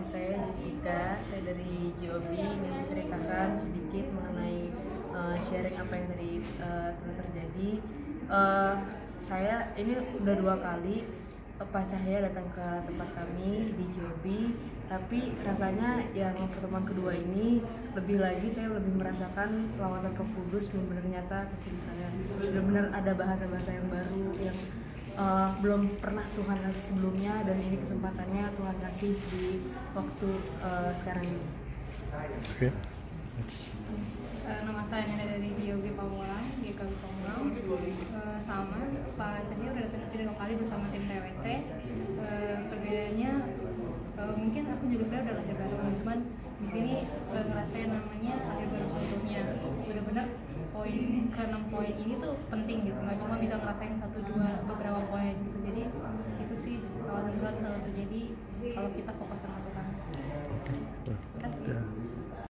saya Jessica, saya dari GOB ingin menceritakan sedikit mengenai uh, sharing apa yang tadi uh, terjadi. Uh, saya ini udah dua kali Pak Cahya datang ke tempat kami di GOB, tapi rasanya yang pertemuan kedua ini lebih lagi saya lebih merasakan lawatan ke Kudus benar-benar nyata ke saya. Benar-benar ada bahasa-bahasa yang baru yang uh, belum pernah Tuhan kasih sebelumnya dan ini kesempatannya Tuhan kasih di waktu uh, sekarang ini. Oke. Okay. Uh, nama saya Nina dari GOB Pamulang, GKB Pamulang. Uh, sama, Pak Cahyo udah datang ke sini dua kali bersama tim TWC. Uh, perbedaannya uh, mungkin aku juga sebenarnya udah lahir baru, cuman di sini uh, ngerasain namanya lahir baru seutuhnya. Bener-bener poin ke enam poin ini tuh penting gitu nggak cuma bisa ngerasain satu dua kalau kita fokus sama